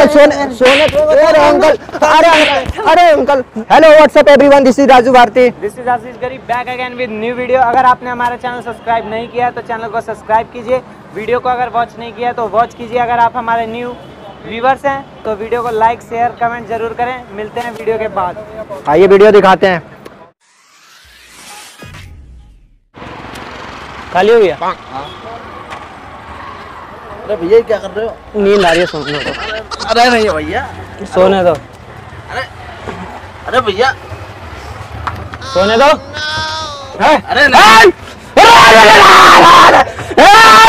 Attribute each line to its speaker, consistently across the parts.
Speaker 1: Uncle सोने सोने अरे अंकल अरे अरे uncle. Hello what's up everyone this is Raju Bharti
Speaker 2: this is Ashish गरीब back again with new video अगर आपने हमारा चैनल सब्सक्राइब नहीं किया तो चैनल को सब्सक्राइब कीजिए। वीडियो को अगर वॉच नहीं किया तो वॉच कीजिए। अगर आप हमारे न्यू व्यूवर्स हैं तो वीडियो को लाइक शेयर कमेंट ज़रूर करें। मिलते हैं वीडियो के बाद।
Speaker 1: आइए वीडियो दिखाते हैं।
Speaker 2: खाली हो? गया
Speaker 3: अरे भैया क्या कर रहे हो
Speaker 2: नींद आ रही है सोने दो
Speaker 3: अरे नहीं भैया
Speaker 2: सोने दो
Speaker 3: अरे अरे भैया
Speaker 2: सोने दो
Speaker 3: अरे नहीं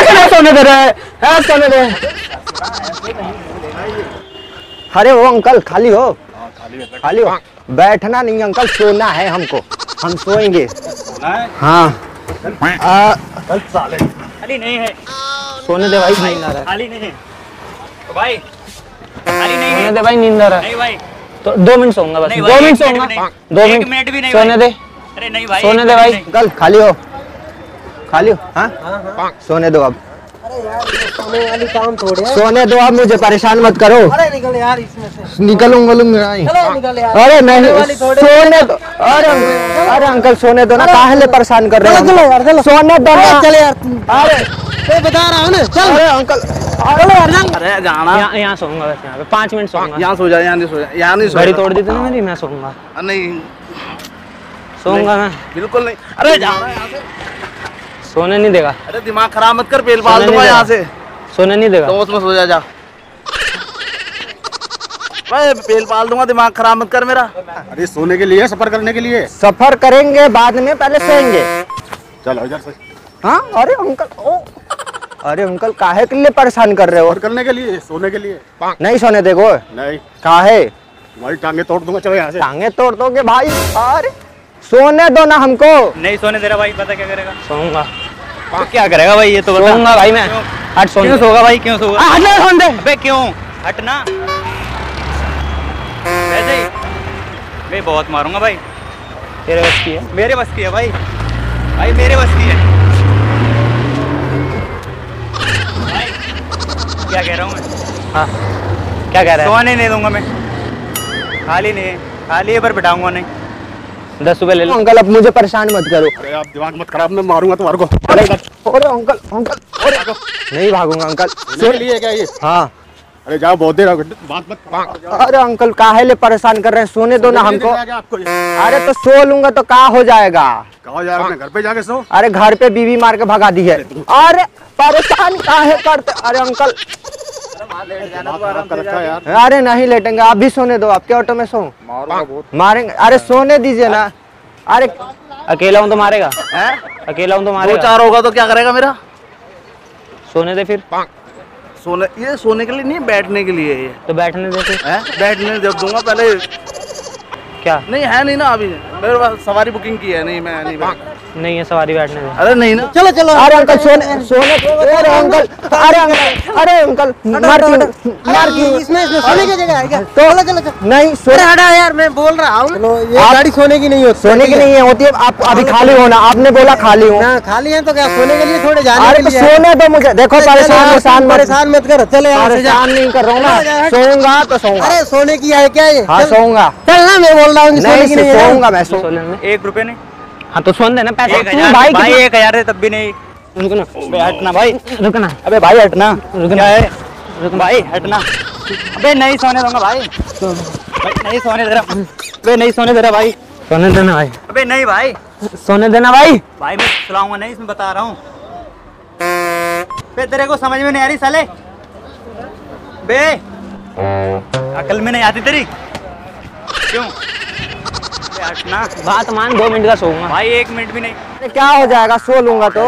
Speaker 1: अरे सोने दे रहे सोने दे अरे वो अंकल खाली हो खाली हो बैठना नहीं अंकल सोना है हमको हम सोएँगे हाँ
Speaker 2: खाली नहीं है
Speaker 1: सोने दे भाई। नींद आ रहा है
Speaker 2: खाली नहीं है। तो भाई खाली नहीं
Speaker 1: सोने
Speaker 2: है
Speaker 1: दे भाई नींद आ रहा है।
Speaker 2: नहीं भाई।
Speaker 1: तो दो मिनट सोऊँगा बस।
Speaker 2: नहीं
Speaker 1: दो मिनट सोऊँगा।
Speaker 2: मिनट भी नहीं।
Speaker 1: दो मिनट।
Speaker 2: मिनट भी नहीं
Speaker 1: सोने दे।
Speaker 2: अरे नहीं भाई
Speaker 1: सोने दे भाई। अंकल खाली हो। खाली हो हाँ? सोने दो अब।
Speaker 4: सोने वाली काम थोड़े है।
Speaker 1: सोने दो अब मुझे परेशान मत करो।
Speaker 4: अरे निकल यार इसमें से।
Speaker 1: निकलूँगा नहीं
Speaker 4: निकल यार।
Speaker 1: अरे नहीं सोने दो। अरे अरे अंकल सोने दो ना काहे ले परेशान कर रहे हो
Speaker 4: चलो, चलो यार, चलो।
Speaker 1: सोने दो ना।
Speaker 4: चल यार।
Speaker 1: अरे।
Speaker 4: बता रहा हूँ ना चल।
Speaker 1: अरे अंकल
Speaker 4: चलो। यार चल
Speaker 3: अरे जाना।
Speaker 2: यहाँ यहाँ सोऊँगा बस यहाँ पे पाँच मिनट सोऊँगा।
Speaker 3: यहाँ सो जा यहाँ नहीं सो जा यहाँ नहीं सो
Speaker 2: घड़ी तोड़ दी थी ना मेरी मैं सोऊँगा।
Speaker 3: नहीं।
Speaker 2: सोऊँगा मैं।
Speaker 3: बिल्कुल नहीं। अरे जाना यहाँ से।
Speaker 2: सोने नहीं देगा।
Speaker 3: अरे दिमाग खराब मत कर बेल पाल दूँगा। यहाँ से।
Speaker 2: सोने नहीं देगा।
Speaker 3: तो उसमें सो जा जा। मैं बेल पाल दूँगा दिमाग खराब मत कर मेरा।
Speaker 5: अरे सोने के लिए सफ़र करने के लिए?
Speaker 1: सफ़र करेंगे बाद में पहले सोएँगे।
Speaker 5: चलो इधर से।
Speaker 1: हाँ अरे अंकल ओ। अरे अंकल काहे के लिए परेशान कर रहे हो?
Speaker 5: करने के लिए सोने के लिए।
Speaker 1: नहीं सोने देखो।
Speaker 5: नहीं।
Speaker 1: काहे?
Speaker 5: तुम्हारी टांगे तोड़ दूँगा चलो यहाँ से।
Speaker 1: टांगे तोड़ दोगे भाई? अरे सोने दो ना हमको।
Speaker 2: नहीं सोने दे रहा भाई पता क्या करेगा? सोऊँगा। तो क्या करेगा भाई ये तो बता।
Speaker 1: सोऊँगा भाई मैं।
Speaker 2: क्यों?
Speaker 1: हट सोने
Speaker 2: क्यों सोगा भाई क्यों सोगा
Speaker 1: हट नहीं सोने दे।
Speaker 2: अबे क्यों? हटना। वैसे ही मैं बहुत मारूँगा भाई।
Speaker 1: तेरे बस की है।
Speaker 2: मेरे बस की है भाई। भाई मेरे बस की है। क्या कह रहा हूँ मैं?
Speaker 1: हाँ। क्या कह रहे हैं?
Speaker 2: सोने नहीं दूँगा मैं। खाली नहीं खाली है पर बिठाऊँगा नहीं। दस रुपए ले लो।
Speaker 1: अंकल अब मुझे परेशान मत करो।
Speaker 5: अरे आप दिमाग मत खराब मैं मारूँगा तुम्हारे को।
Speaker 1: अरे अरे अंकल अंकल अरे। नहीं भागूँगा अंकल।
Speaker 5: सोने के लिए क्या ये?
Speaker 1: हाँ।
Speaker 5: अरे जाओ बहुत देर बात मत
Speaker 1: अरे अंकल काहे ले परेशान कर रहे हैं? सोने दो ना हमको। अरे तो सो लूँगा तो कहा हो जाएगा?
Speaker 5: कहा जाए अपने घर पे जाके सो।
Speaker 1: अरे घर पे बीवी मार के भगा दी है। अरे परेशान काहे करते अरे अंकल। अरे नहीं लेटेंगे आप भी सोने दो आपके ऑटो में सो मारेंगे अरे सोने दीजिए ना। अरे
Speaker 2: अकेला हूँ तो मारेगा।
Speaker 3: हैं?
Speaker 2: अकेला हूँ तो मारेगा।
Speaker 3: चार होगा तो क्या करेगा मेरा?
Speaker 2: सोने दे फिर।
Speaker 3: सोने ये सोने के लिए नहीं बैठने के लिए ये।
Speaker 2: तो बैठने दे फिर।
Speaker 3: बैठने जब दूँगा पहले
Speaker 2: क्या?
Speaker 3: नहीं है नहीं ना अभी। मेरे पास सवारी बुकिंग की है। नहीं मैं नहीं
Speaker 2: नहीं है सवारी बैठने दे।
Speaker 3: अरे नहीं ना।
Speaker 4: चलो चलो।
Speaker 1: अरे अंकल सोने सोने अरे अंकल अरे अंकल अरे अंकल मार क्यों मार क्यों
Speaker 4: इसमें इसमें सोने की जगह है क्या?
Speaker 1: तो
Speaker 4: चलो चलो चलो।
Speaker 1: नहीं सोने
Speaker 4: हटा यार मैं बोल रहा हूँ। चलो ये गाड़ी सोने की नहीं होती।
Speaker 1: सोने की नहीं है होती है आप अभी खाली हो ना आपने बोला खाली हो।
Speaker 4: ना खाली है तो क्या सोने के लिए थोड़े जाने
Speaker 1: अरे तो सोने दो मुझे। देखो
Speaker 4: चलो
Speaker 1: परेशान परेशान मत।
Speaker 4: परेशान मत करो। चलो यहाँ से
Speaker 1: परेशान नहीं कर रहा हूँ ना। सोऊँगा तो सोऊँगा।
Speaker 4: अरे सोने की है क्या ये?
Speaker 1: हाँ सोऊँगा।
Speaker 4: चल ना मैं बोल रहा हूँ कि सोने की नहीं है।
Speaker 1: सोऊँगा मैं सो
Speaker 2: एक रुपए नहीं।
Speaker 1: हाँ तो सोन देना पैसा। भाई
Speaker 2: भाई एक हज़ार है तब भी नहीं।
Speaker 1: रुकना
Speaker 2: हटना भाई।
Speaker 1: रुकना।
Speaker 2: अबे भाई हटना। क्या है? भाई हटना। अबे नहीं सोने दूँगा भाई। नहीं सोने दे रहा। अबे नहीं सोने दे रहा भाई।
Speaker 1: सोने देना भाई।
Speaker 2: अबे नहीं भाई।
Speaker 1: सोने देना भाई।
Speaker 2: भाई मैं सुलाऊँगा नहीं इसमें बता रहा हूँ। बे तेरे को समझ में नहीं आ रही साले। बे अकल में नहीं आती तेरी। क्यों? हटना
Speaker 1: बात मान दो मिनट का सोऊँगा
Speaker 2: भाई एक मिनट भी नहीं।
Speaker 1: क्या हो जाएगा? सो लूँगा तो।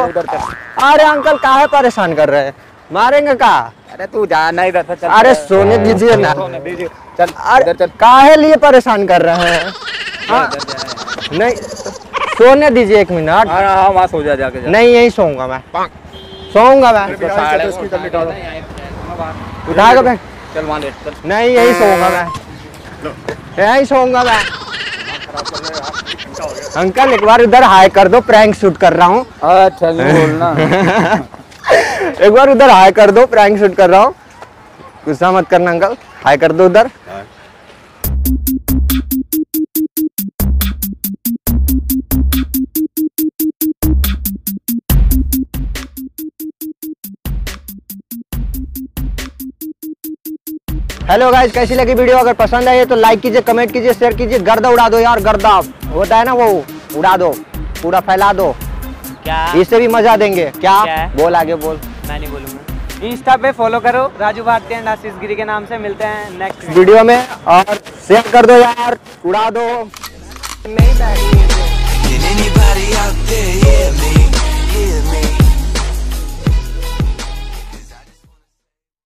Speaker 1: अरे अंकल काहे परेशान कर रहे हैं? मारेंगे का?
Speaker 2: अरे तू जाना इधर से चल।
Speaker 1: अरे सोने दीजिए ना।
Speaker 2: दीजिए।
Speaker 3: चल
Speaker 1: अरे काहे लिए परेशान कर रहे हैं? हाँ? नहीं सोने दीजिए एक मिनट।
Speaker 3: हाँ हाँ वहाँ सो जा जाके
Speaker 1: नहीं यही सोऊँगा मैं। सोऊँगा मैं।
Speaker 3: चल वहाँ चल।
Speaker 1: नहीं यही सोऊँगा मैं। यही सोऊँगा मैं। अंकल एक बार उधर हाई कर दो प्रैंक शूट कर रहा हूँ।
Speaker 3: अच्छा बोलना।
Speaker 1: एक बार उधर हाई कर दो प्रैंक शूट कर रहा हूँ। गुस्सा मत करना अंकल। हाई कर दो उधर। हेलो गाइस कैसी लगी वीडियो? अगर पसंद आई है तो लाइक कीजिए कमेंट कीजिए शेयर कीजिए। गर्दा उड़ा दो यार गर्दा। होता है ना वो उड़ा दो पूरा फैला दो।
Speaker 6: क्या?
Speaker 1: इससे भी मज़ा देंगे। क्या?
Speaker 6: क्या?
Speaker 1: बोल आगे बोल।
Speaker 6: मैं नहीं बोलूँगा। इंस्टा पे फॉलो करो राजू भारती एंड आशीष गिरी के नाम से मिलते हैं नेक्स्ट
Speaker 1: वीडियो में और शेयर कर दो यार उड़ा दो।
Speaker 7: Can